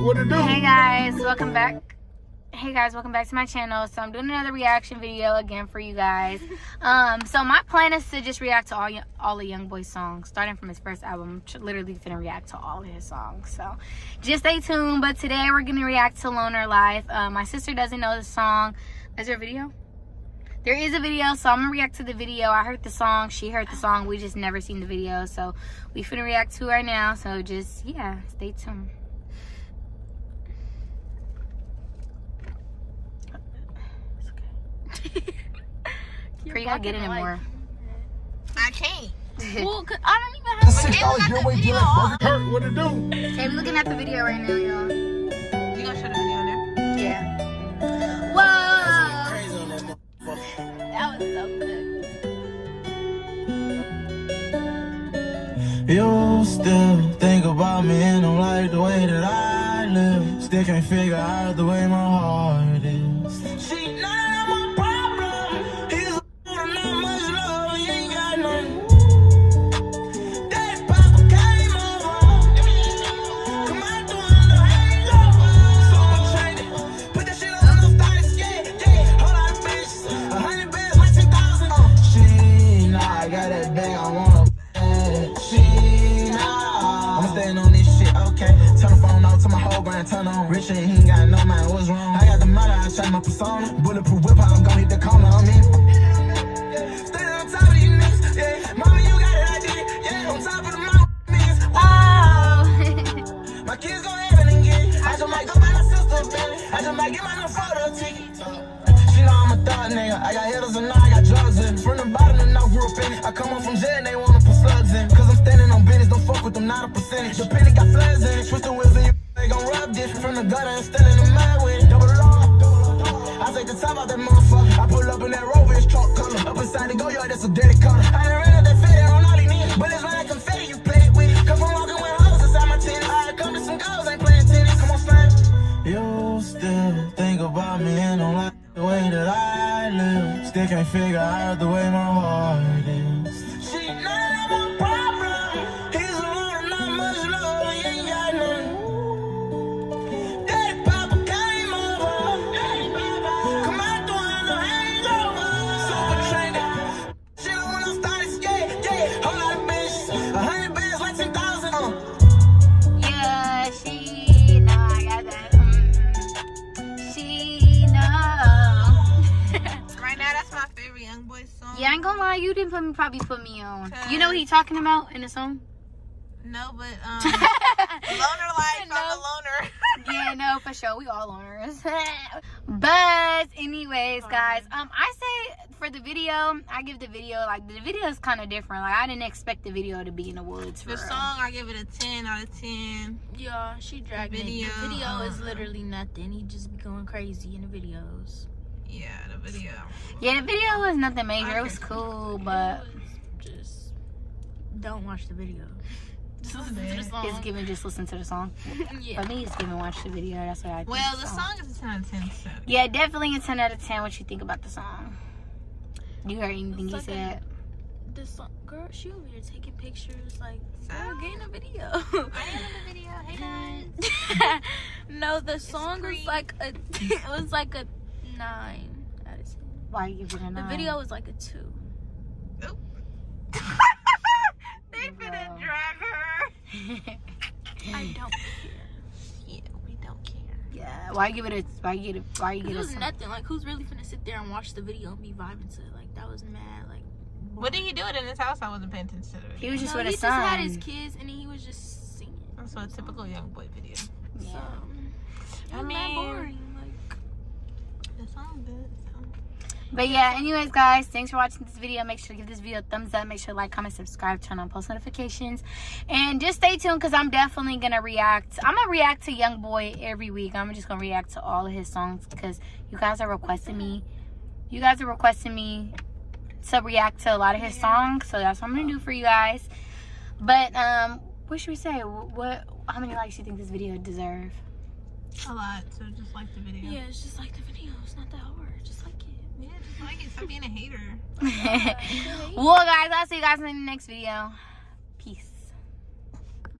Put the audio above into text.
What it do? Hey guys, welcome back. Hey guys, welcome back to my channel. So I'm doing another reaction video again for you guys. Um, so my plan is to just react to all all the Young Boy songs, starting from his first album. Literally gonna react to all his songs. So just stay tuned. But today we're gonna react to Loner Life. Uh, my sister doesn't know the song. Is there a video? There is a video, so I'm gonna react to the video. I heard the song, she heard the song. We just never seen the video, so we finna react to it right now. So just yeah, stay tuned. Pretty gotta get in it more. I can't. well, cause I don't even have Six dollars your way to that hurt. What it do? Okay, we looking at the video right now, y'all. You gonna show the video on there? Yeah. Whoa! Crazy on that motherfucker. That was so good. You still think about me and don't like the way that I live. Still can't figure out the way my heart That bag. I she nah. I'm staying on this shit, okay. Turn the phone off to my whole brand, turn on. Rich and he ain't got no mind, what's wrong? I got the money, I shot my persona. Bulletproof whip, I'm gonna hit the corner, I'm in. Standing on top of these niggas, yeah. Mama, you got it, I did it, yeah. On top of the mountain, niggas. My kids gon' heaven and get it. I just might go buy my sister a I just might get my little photo ticket. She know I'm a thug nigga. I got hitters and now From the bottom and now grew up in it. I come up from jail and they wanna put slugs in. Cause I'm standing on business, don't fuck with them, not a percentage. The penny got floods in it. Switch the wheels and you they gon' rub this. From the gutter and still in the mud with it. Double I take the top out that motherfucker. I pull up in that Rover, it's chalk color. Up inside the Goyard, that's a dead color. I done ran up that fit on all he need. But it's like confetti, you play it with it. Come from walking with hoes inside my tennis. I come to some girls, ain't playing tennis. Come on, slime. You still think about me and don't like the way that I live. Still can't figure out the way my heart is. Yeah, I ain't gonna lie, you didn't put me probably put me on. You know what he talking about in the song? No, but um, loner life. I'm a loner. yeah, no, for sure. We all owners. but anyways, guys, um, I say for the video, I give the video like the video is kind of different. Like I didn't expect the video to be in the woods. For the real. song, I give it a 10 out of 10. Yeah, she dragged Video, it. The video is uh, literally nothing. He just be going crazy in the videos. Yeah, the video. Yeah, the video was nothing major. It was cool, but just don't watch the video. Just listen to the It's song. it's given just listen to the song. yeah. For me, it's given watch the video. That's what I. Think Well, the song is a 10 out of 10. So. Yeah, definitely a ten out of ten. What you think about the song? You heard anything he It's like a- said? The song, girl, she over here taking pictures. Like, So? girl, get in a video. I am in the video. Hey guys. no, the song was like a. It was like a nine out of ten. Why you give it a The video was like a two. they Bro. finna drag her. I don't care. Yeah, we don't care. yeah. Why give it a? Why you get it? Why you It get was nothing. Like, who's really finna sit there and watch the video and be vibing to it? Like, that was mad. Like, What did he do it in his house? I wasn't paying attention to the He was just no, with he his just had his kids and he was just singing. So a typical young boy video. Yeah. it I was mad mean- boring. Like, The song good. So. But yeah, anyways, guys, thanks for watching this video. Make sure to give this video a thumbs up. Make sure to like, comment, subscribe, turn on post notifications. And just stay tuned because I'm definitely going to react. I'm going to react to Young Boy every week. I'm just going to react to all of his songs because you guys are requesting me. You guys are requesting me to react to a lot of his songs. So that's what I'm going to do for you guys. But, um, what should we say? What? How many likes do you think this video deserve? A lot. So just like the video. yeah, it's just like the video. It's not that hard. Just like it. Yeah, just like it. Stop being a hater. well, guys, I'll see you guys in the next video.